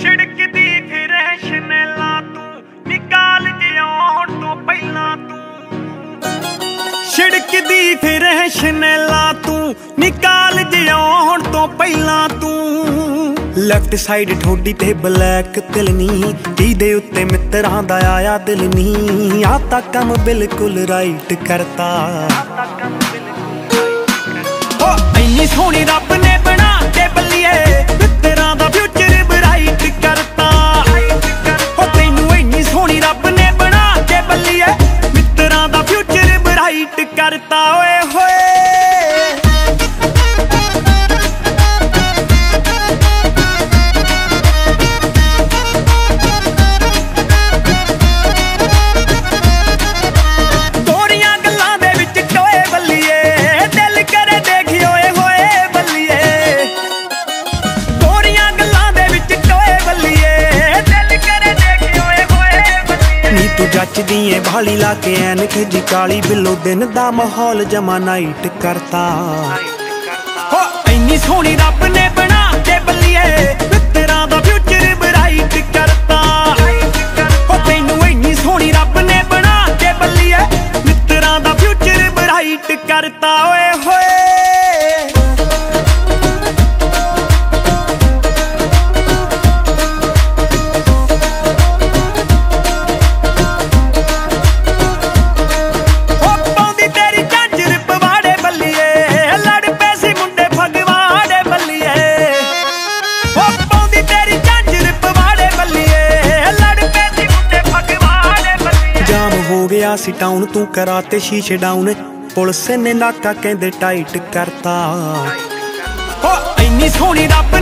ਛਿੜਕਦੀ ਫਿਰੇ ਸ਼ਨੈਲਾ ਤੂੰ, ਨਿਕਾਲ ਜਿਉਣ ਤੋਂ ਪਹਿਲਾਂ ਤੂੰ। ਛਿੜਕਦੀ ਫਿਰੇ ਸ਼ਨੈਲਾ ਤੂੰ, ਨਿਕਾਲ ਜਿਉਣ ਤੋਂ ਪਹਿਲਾਂ ਤੂੰ। ਲੈਫਟ ਸਾਈਡ ਠੋਡੀ ਤੇ ਬਲੈਕ ਤਿਲਨੀ ਜਿਹਦੇ ਉੱਤੇ ਮਿੱਤਰਾਂ ਦਾ ਆਇਆ ਦਿਲ ਨਹੀਂ। ਆ ਤਾਂ ਕੰਮ ਬਿਲਕੁਲ ਰਾਈਟ ਕਰਤਾ। ਕਰਤਾ ਓਏ ਤੂੰ ਜੱਚਦੀ ਏ ਭਾਲੀ ਲਾ ਕੇ ਐਨਕ ਜੀ ਕਾਲੀ ਬਿੱਲੋ ਦਿਨ ਦਾ ਮਾਹੌਲ ਜਮਾ ਨਾਈਟ ਕਰਤਾ। ਹੋ, ਇੰਨੀ ਸੋਹਣੀ ਰੱਬ ਨੇ ਬਣਾ ਗਿਆ ਸੀ ਟਾਊਨ ਤੂੰ ਕਰਾਤੇ ਸ਼ੀਸ਼ੇ ਡਾਊਨ ਪੁਲਿਸ ਨੇ ਨਾਕਾ ਕਹਿੰਦੇ ਟਾਈਟ ਕਰਤਾ। ਹੋ ਇੰਨੀ ਸੋਹਣੀ ਰੱਬ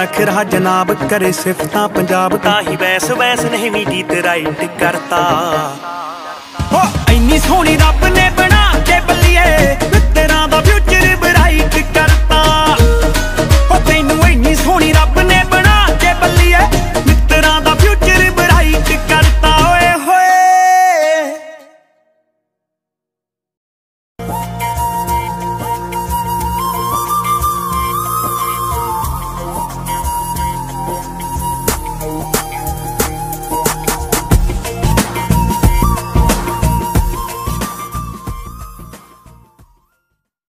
ਨਖਰਾ ਜਨਾਬ ਕਰੇ ਸਿਫਤਾਂ, ਪੰਜਾਬ ਤਾਂ ਹੀ ਵੈਸ ਵੈਸ ਨਹੀਂ ਮੀਡੀ ਤੇ ਰਾਈਟ ਕਰਤਾ। ਹੋ, ਇੰਨੀ ਸੋਹਣੀ ਰੱਬ